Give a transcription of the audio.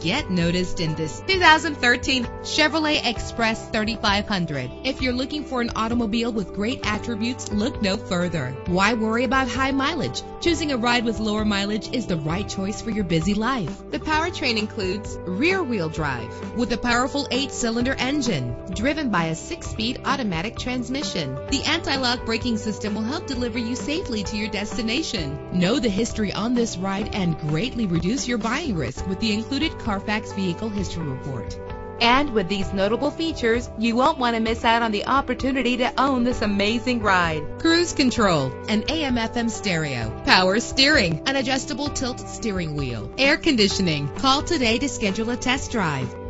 Get noticed in this 2013 Chevrolet Express 3500. If you're looking for an automobile with great attributes, look no further. Why worry about high mileage? Choosing a ride with lower mileage is the right choice for your busy life. The powertrain includes rear wheel drive with a powerful eight cylinder engine driven by a six speed automatic transmission. The anti lock braking system will help deliver you safely to your destination. Know the history on this ride and greatly reduce your buying risk with the included Carfax Vehicle History Report. And with these notable features, you won't want to miss out on the opportunity to own this amazing ride. Cruise control, an AM FM stereo, power steering, an adjustable tilt steering wheel, air conditioning. Call today to schedule a test drive.